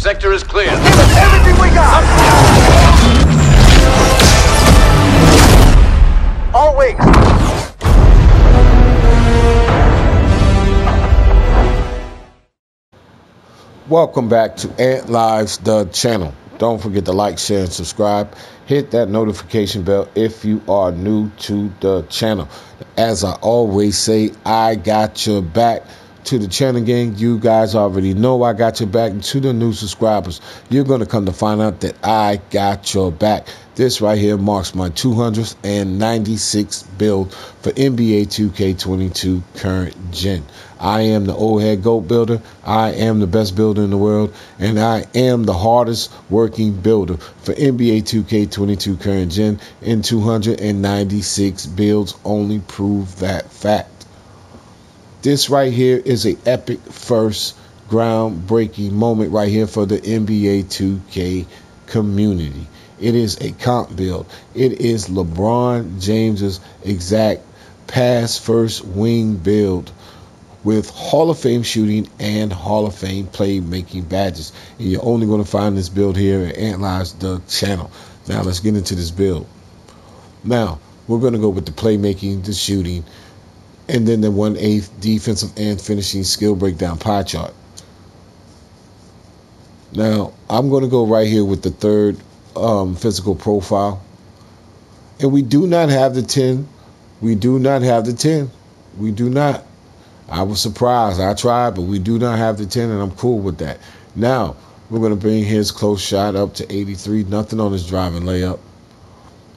Sector is clear. Give us everything we got! Always! Welcome back to Ant Lives, the channel. Don't forget to like, share, and subscribe. Hit that notification bell if you are new to the channel. As I always say, I got your back. To the channel gang, you guys already know I got your back. And to the new subscribers, you're going to come to find out that I got your back. This right here marks my 296 build for NBA 2K22 current gen. I am the old head goat builder. I am the best builder in the world, and I am the hardest working builder for NBA 2K22 current gen. In 296 builds only prove that fact. This right here is a epic first groundbreaking moment right here for the NBA 2K community. It is a comp build. It is LeBron James's exact pass first wing build with Hall of Fame shooting and Hall of Fame playmaking badges. And you're only going to find this build here at Antlives the channel. Now let's get into this build. Now we're going to go with the playmaking, the shooting, and then the one eighth defensive and finishing skill breakdown pie chart. Now I'm going to go right here with the third um, physical profile. And we do not have the 10. We do not have the 10. We do not. I was surprised. I tried, but we do not have the 10, and I'm cool with that. Now, we're going to bring his close shot up to 83. Nothing on his driving layup.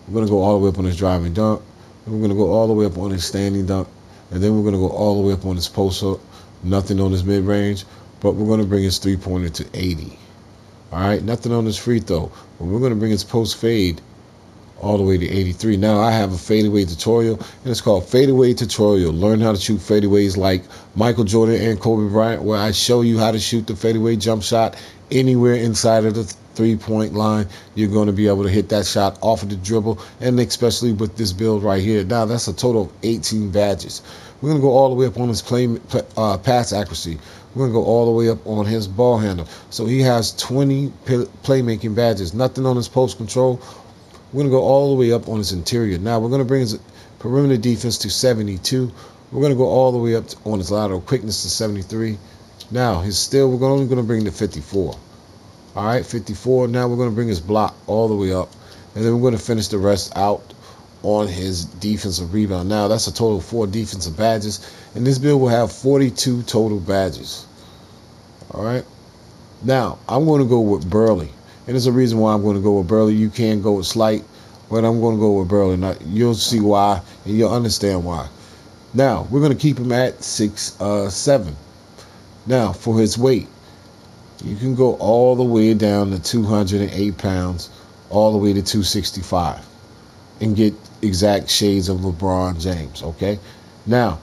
We're going to go all the way up on his driving dunk. We're going to go all the way up on his standing dunk. And then we're going to go all the way up on his post up. Nothing on his mid range. But we're going to bring his three pointer to 80. All right, nothing on his free throw. But we're going to bring his post fade all the way to 83. Now I have a fadeaway tutorial, and it's called Fadeaway Tutorial. Learn how to shoot fadeaways like Michael Jordan and Kobe Bryant, where I show you how to shoot the fadeaway jump shot anywhere inside of the three-point line. You're going to be able to hit that shot off of the dribble, and especially with this build right here. Now that's a total of 18 badges. We're going to go all the way up on his play, uh, pass accuracy. We're going to go all the way up on his ball handle. So he has 20 playmaking badges. Nothing on his post control. We're going to go all the way up on his interior. Now we're going to bring his perimeter defense to 72. We're going to go all the way up on his lateral quickness to 73. Now his steal, we're only going to bring to 54. All right, 54. Now we're going to bring his block all the way up. And then we're going to finish the rest out on his defensive rebound. Now that's a total of four defensive badges, and this build will have 42 total badges. All right. Now I'm going to go with Burly, and there's a reason why I'm going to go with Burly. You can go with Slight, but I'm going to go with Burly. Now you'll see why, and you'll understand why. Now we're going to keep him at six, uh, seven. Now for his weight, you can go all the way down to 208 pounds, all the way to 265, and get exact shades of LeBron James. Okay, now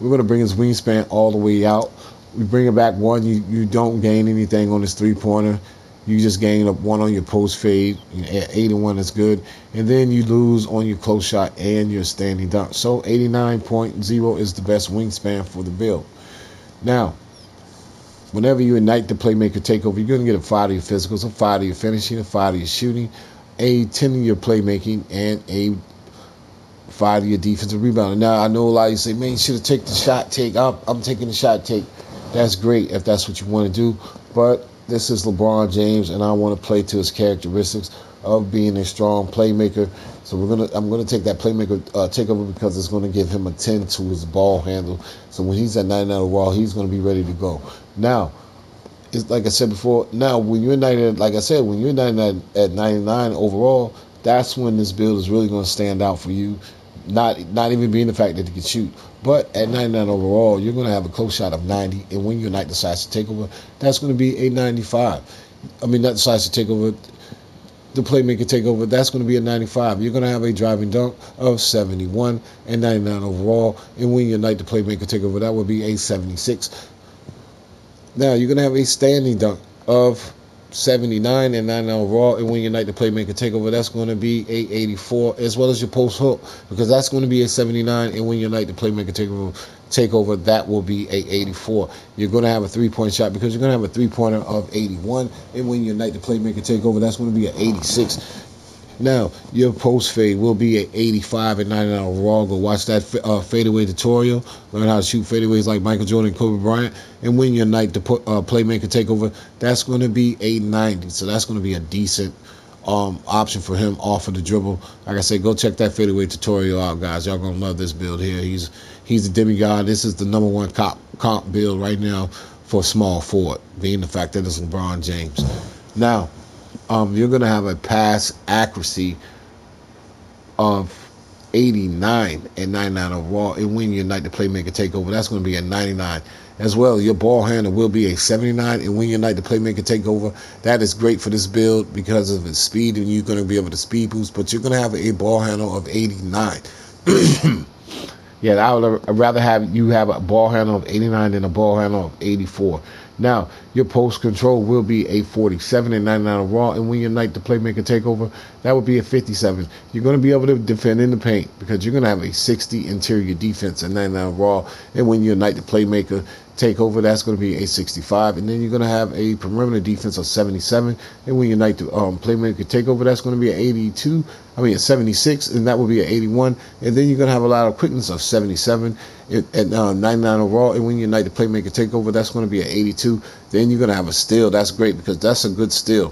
we're going to bring his wingspan all the way out. We bring it back one. You you don't gain anything on this three pointer. You just gain up one on your post fade. At 81 is good, and then you lose on your close shot and your standing dunk. So 89.0 is the best wingspan for the build. Now, whenever you ignite the playmaker takeover, you're going to get a five to your physicals, a five to your finishing, a five to your shooting, a 10 to your playmaking, and a five to your defensive rebounding. Now, I know a lot of you say, man, you should have taken the shot take. I'm, I'm taking the shot take. That's great if that's what you want to do. But this is LeBron James, and I want to play to his characteristics of being a strong playmaker. So we're gonna, I'm gonna take that playmaker uh, takeover because it's gonna give him a 10 to his ball handle. So when he's at 99 overall, he's gonna be ready to go. Now, it's like I said before. Now, when you're 99, like I said, when you're 99 at 99 overall, that's when this build is really gonna stand out for you. Not not even being the fact that you can shoot, but at 99 overall, you're going to have a close shot of 90. And when your knight decides to take over, that's going to be a 95. I mean, that decides to take over the playmaker take over. That's going to be a 95. You're going to have a driving dunk of 71 and 99 overall. And when your knight the playmaker take over, that would be a 76. Now you're going to have a standing dunk of 79 and 9 overall. And when your knight the playmaker takeover, that's going to be a 84, as well as your post hook, because that's going to be a 79. And when your knight the playmaker takeover takeover, that will be a 84. You're going to have a three point shot because you're going to have a three pointer of 81. And when your night to playmaker takeover, that's going to be an 86. Now, your post fade will be at 85 and 99 overall. Go watch that uh, fadeaway tutorial. Learn how to shoot fadeaways like Michael Jordan and Kobe Bryant. And win your night to put uh, playmaker takeover, that's going to be a 90. So that's going to be a decent um, option for him off of the dribble. Like I said, go check that fadeaway tutorial out, guys. Y'all gonna love this build here. He's he's a demigod. This is the number one comp, comp build right now for small forward, being the fact that it's LeBron James. Now, um, you're gonna have a pass accuracy of 89 and 99 overall, and when your night to playmaker takeover, that's going to be a 99 as well. Your ball handler will be a 79, and when your night to playmaker takeover, that is great for this build because of its speed, and you're going to be able to speed boost. But you're going to have a ball handle of 89. yeah, I would rather have you have a ball handle of 89 than a ball handle of 84. Now, your post control will be a 47 and 99 raw, and when you night the playmaker takeover, that would be a 57. You're going to be able to defend in the paint because you're going to have a 60 interior defense and 99 raw, and when you night the playmaker take over, that's going to be a 65. And then you're going to have a perimeter defense of 77. And when your night to um, playmaker take over, that's going to be an 82. I mean, a 76, and that will be an 81. And then you're going to have a lateral quickness of 77 at uh, 99 overall. And when your night the playmaker takeover, that's going to be an 82. Then you're going to have a steal. That's great because that's a good steal.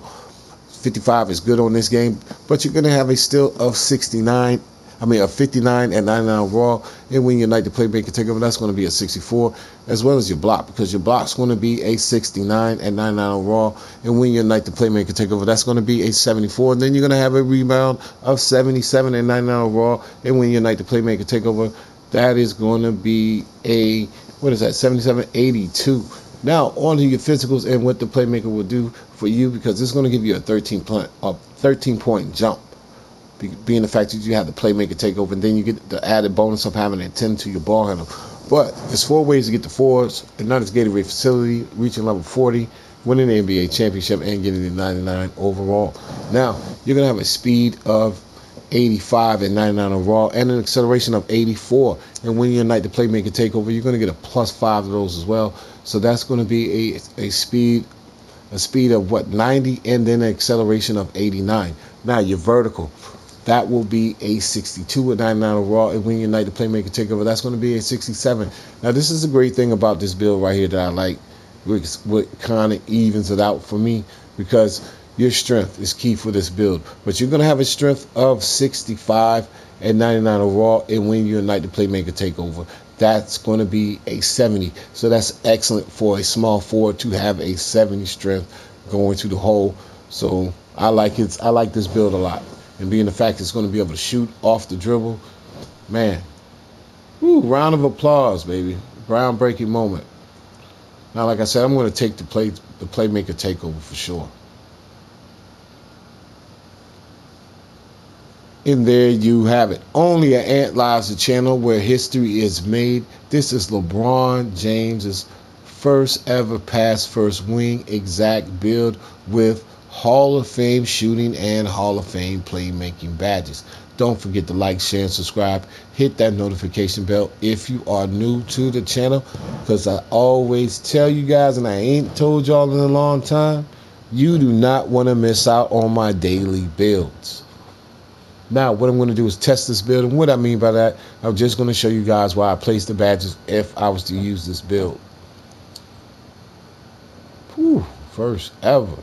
55 is good on this game, but you're going to have a steal of 69 I mean, a 59 and 99 raw. And when you night the playmaker take over, that's going to be a 64, as well as your block, because your block's going to be a 69 and 99 raw. And when you night the playmaker take over, that's going to be a 74. And then you're going to have a rebound of 77 and 99 raw. And when you night the playmaker take over, that is going to be a, what is that, 77, 82. Now, on to your physicals and what the playmaker will do for you, because it's going to give you a 13 point, a 13 point jump being the fact that you have the playmaker take over, and then you get the added bonus of having to attend to your ball handle. But there's four ways to get the fours. Another Gatorade facility, reaching level 40, winning the NBA championship, and getting the 99 overall. Now, you're going to have a speed of 85 and 99 overall, and an acceleration of 84. And when you're night the playmaker takeover, you're going to get a plus five of those as well. So that's going to be a, a speed a speed of what 90 and then an acceleration of 89. Now your vertical that will be a 62 with 99 overall. And when your night the playmaker takeover, that's going to be a 67. Now, this is a great thing about this build right here that I like, which, what kind of evens it out for me because your strength is key for this build. But you're going to have a strength of 65 at 99 overall. And when your night the playmaker takeover, that's going to be a 70. So that's excellent for a small forward to have a 70 strength going to the hole. So I like it. I like this build a lot and being the fact it's going to be able to shoot off the dribble, man. Woo, round of applause, baby. Groundbreaking moment. Now, like I said, I'm going to take the play the playmaker takeover for sure. And there you have it. Only an Ant Lives, the channel where history is made. This is LeBron James's first ever pass first wing exact build with Hall of Fame shooting and Hall of Fame playmaking badges. Don't forget to like, share, and subscribe. Hit that notification bell if you are new to the channel. Because I always tell you guys, and I ain't told y'all in a long time, you do not want to miss out on my daily builds. Now, what I'm going to do is test this build. And what I mean by that, I'm just going to show you guys why I place the badges if I was to use this build. Whew, first ever.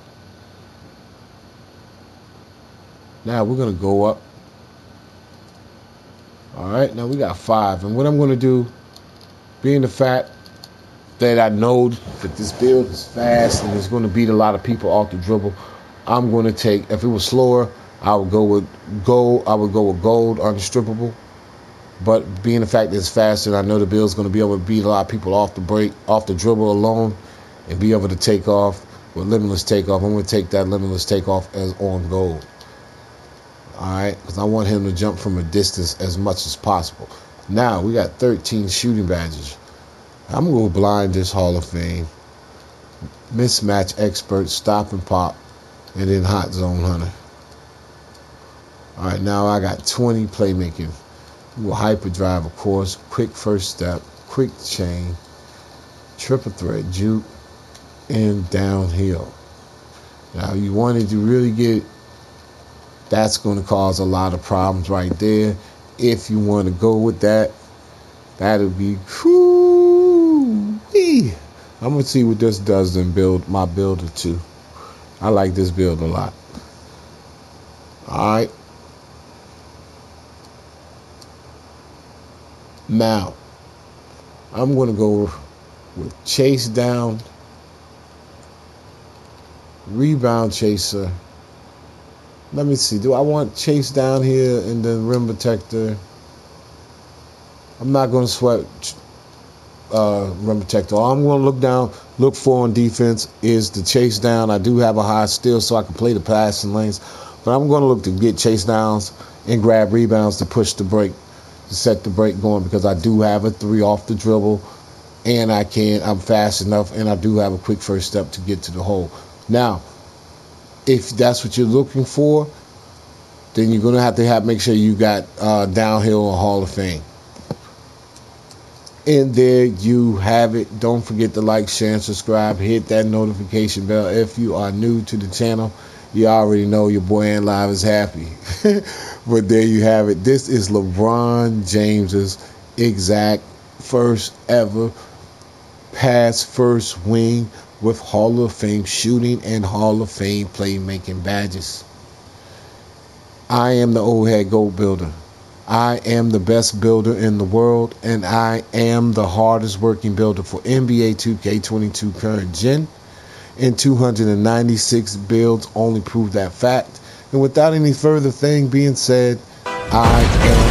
Now we're going to go up. All right, now we got five. And what I'm going to do, being the fact that I know that this build is fast and it's going to beat a lot of people off the dribble, I'm going to take, if it was slower, I would go with gold. I would go with gold unstrippable. But being the fact that it's faster, I know the is going to be able to beat a lot of people off the break, off the dribble alone, and be able to take off with limitless takeoff. I'm going to take that limitless takeoff as on gold all right, because I want him to jump from a distance as much as possible. Now we got 13 shooting badges. I'm to go Blinders Hall of Fame, mismatch expert, stop and pop, and then hot zone hunter. All right, now I got 20 playmaking. We will hyperdrive, of course, quick first step, quick chain, triple threat, juke, and downhill. Now you wanted to really get that's going to cause a lot of problems right there. If you want to go with that, that'll be whoo I'm gonna see what this does and build my builder too. I like this build a lot. Alright. Now, I'm gonna go with chase down, rebound chaser. Let me see. Do I want chase down here and then rim protector? I'm not going to sweat uh, rim protector. All I'm going to look down, look for on defense is the chase down. I do have a high steal so I can play the passing lanes, but I'm going to look to get chase downs and grab rebounds to push the break, to set the break going because I do have a three off the dribble, and I can. I'm fast enough, and I do have a quick first step to get to the hole. Now, if that's what you're looking for, then you're gonna have to have make sure you got uh, downhill or Hall of Fame. And there you have it. Don't forget to like, share, and subscribe. Hit that notification bell if you are new to the channel. You already know your boy and live is happy. but there you have it. This is LeBron James's exact first ever pass first wing with Hall of Fame shooting and Hall of Fame playmaking badges. I am the old head goat builder. I am the best builder in the world, and I am the hardest working builder for NBA 2K22 current gen. And 296 builds only prove that fact. And without any further thing being said, I am